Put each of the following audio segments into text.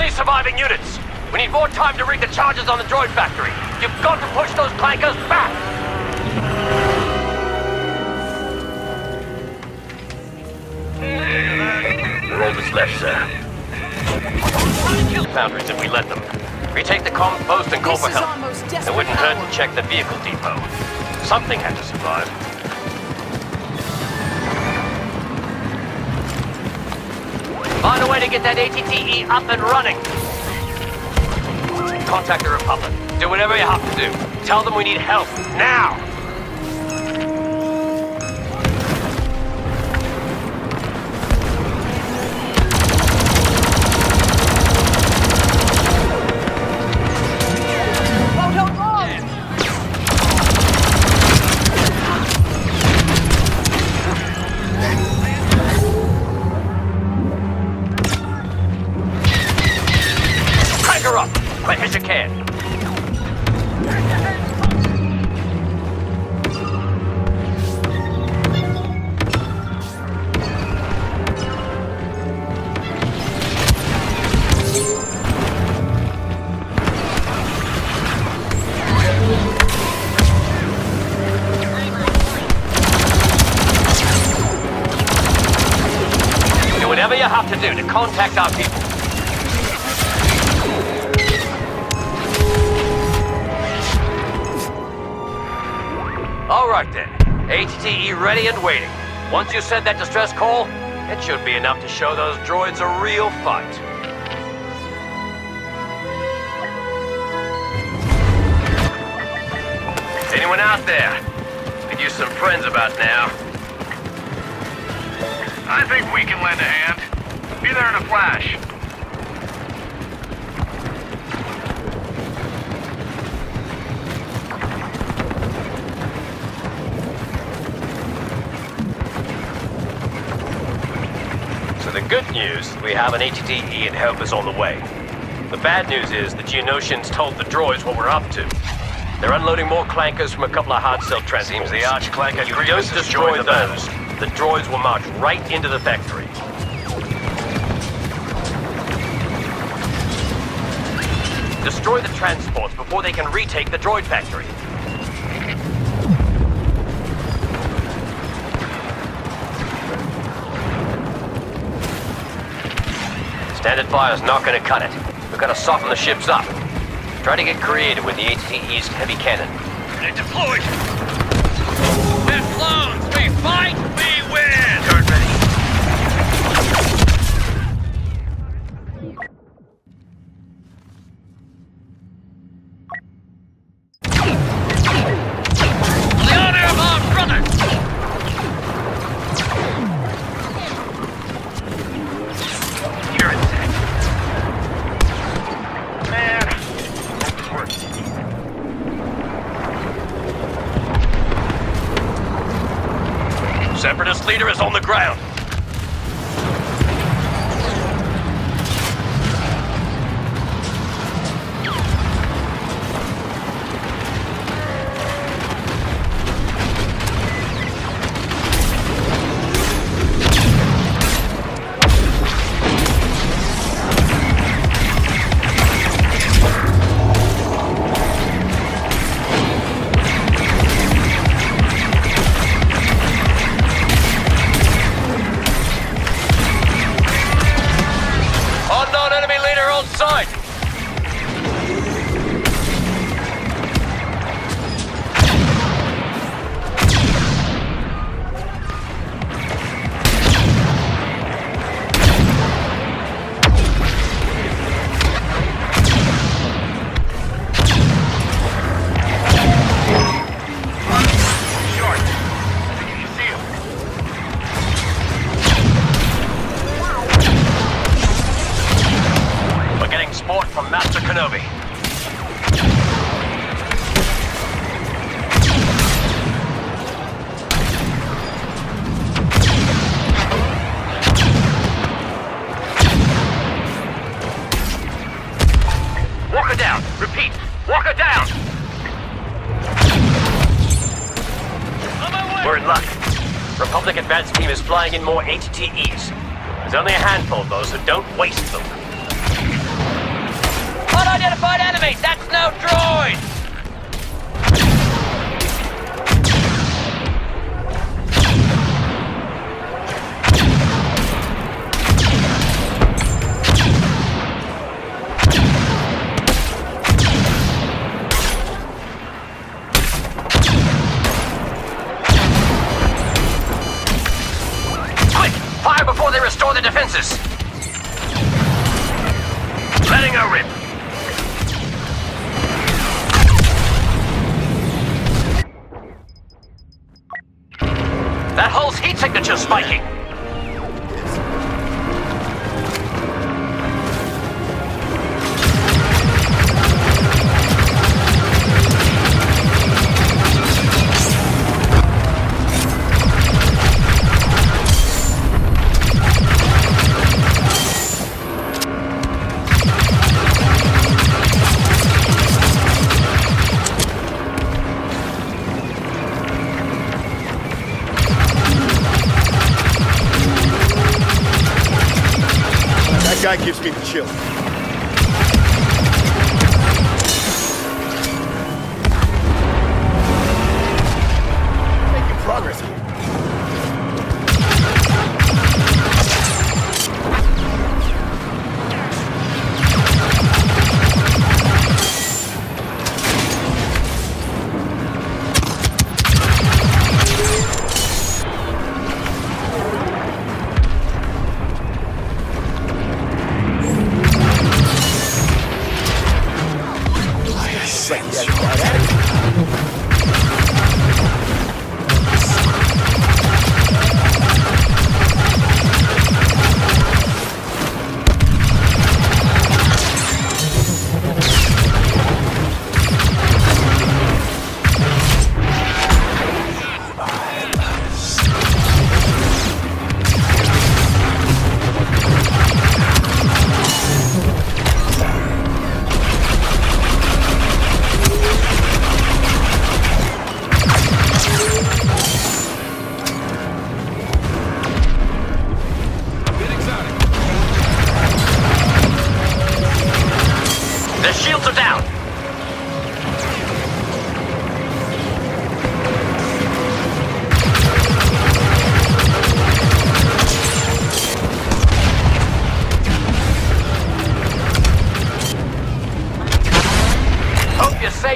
Any surviving units? We need more time to rig the charges on the droid factory. You've got to push those clankers back! We're almost left, sir. Foundries if we let them. Retake the comm post and call for help. It wouldn't hurt to check the vehicle depot. Something had to survive. Find a way to get that ATTE up and running. Contact the Republic. Do whatever you have to do. Tell them we need help. Now! Quick as you can. Do whatever you have to do to contact our people. Right then. ATTE ready and waiting. Once you send that distress call, it should be enough to show those droids a real fight. Anyone out there? Could use some friends about now. I think we can lend a hand. Be there in a flash. Good news, we have an ATTE and help is on the way. The bad news is the Geonosians told the droids what we're up to. They're unloading more clankers from a couple of Hardcell transports. Seems the arch clanker you don't destroy the those, the droids will march right into the factory. Destroy the transports before they can retake the droid factory. Standard fire's not gonna cut it. We've gotta soften the ships up. Try to get creative with the ATTE's heavy cannon. They deployed. They're flown! We fight! We win. Bats team is flying in more ATTEs. There's only a handful though, so don't waste them. Unidentified enemy! That's no droid! progress here. Right, yeah,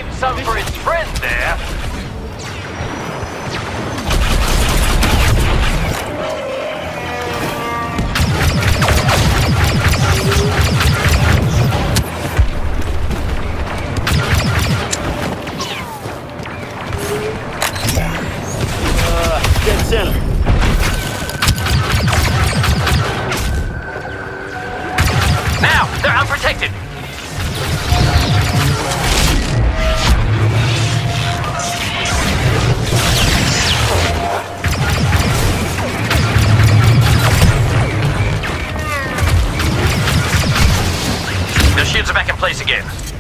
saved some for his friend there. Uh, dead. Now, they're unprotected. place again.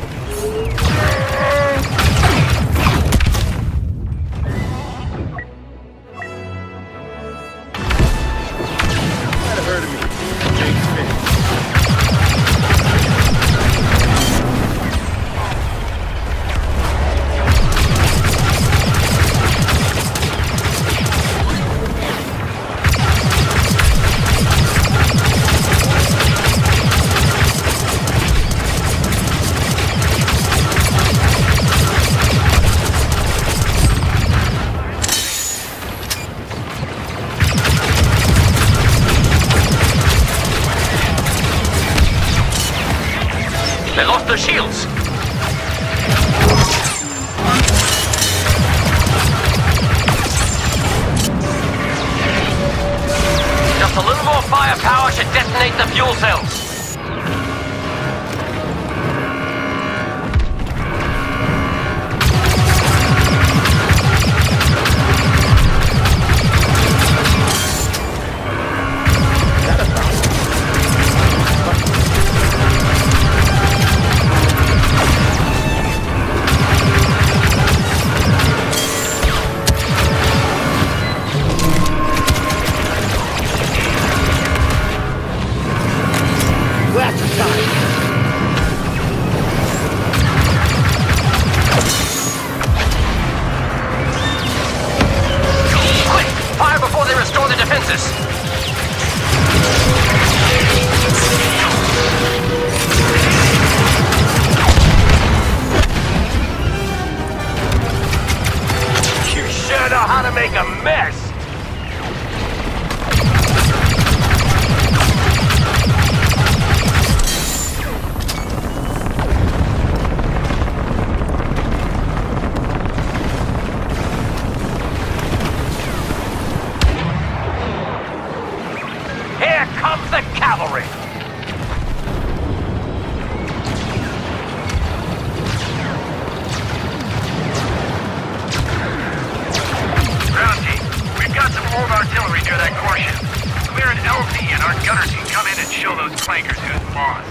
Our gunner can come in and show those clankers who's boss.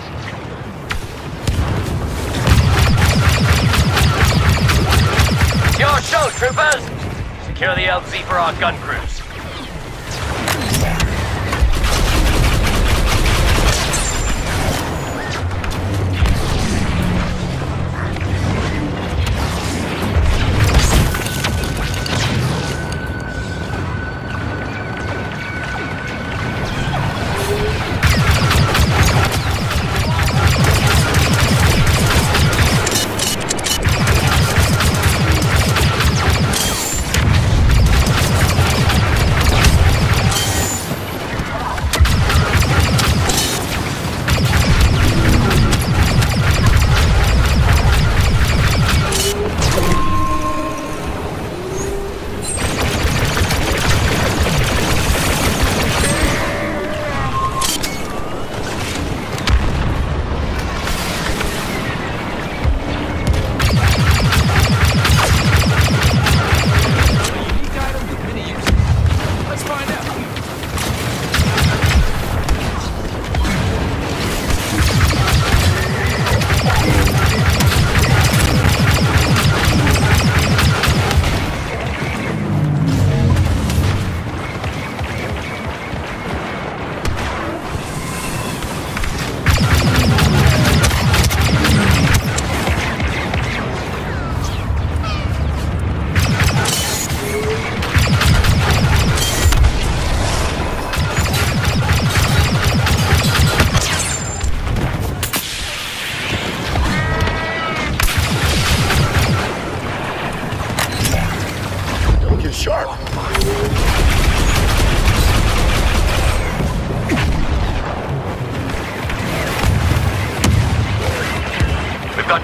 Your show, troopers! Secure the LZ for our gun crews.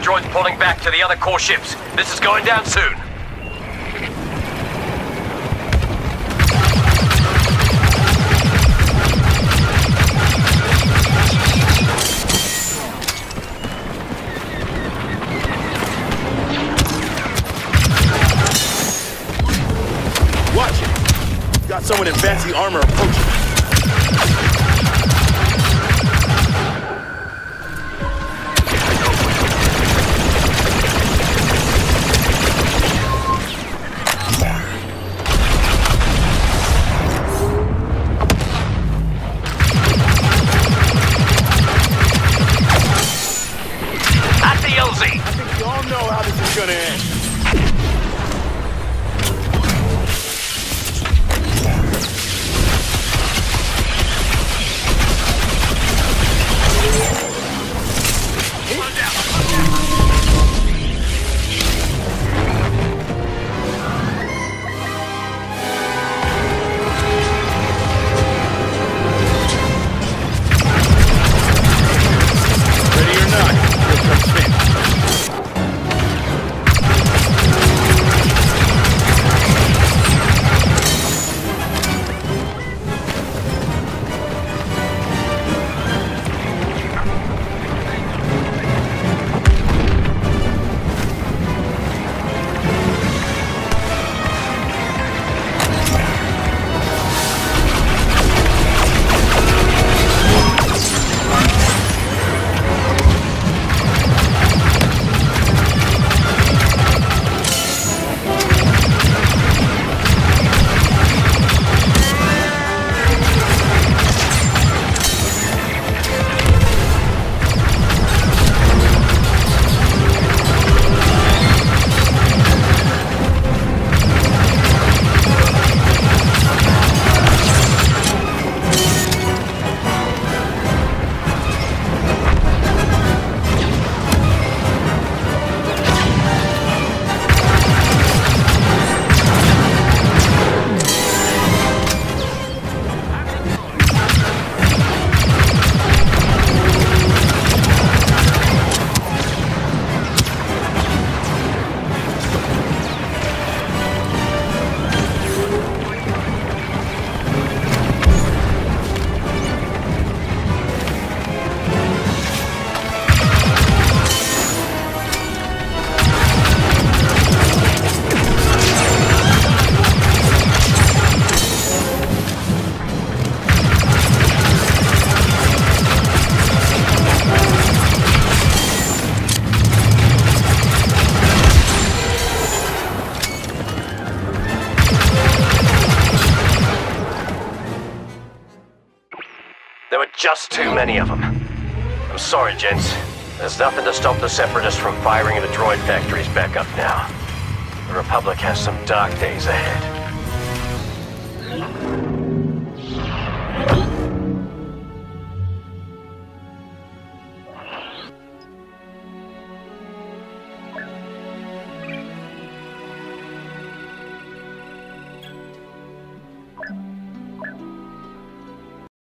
Droids pulling back to the other core ships. This is going down soon. Watch it. Got someone in fancy armor approaching. There were just too many of them. I'm sorry, gents. There's nothing to stop the Separatists from firing the droid factories back up now. The Republic has some dark days ahead.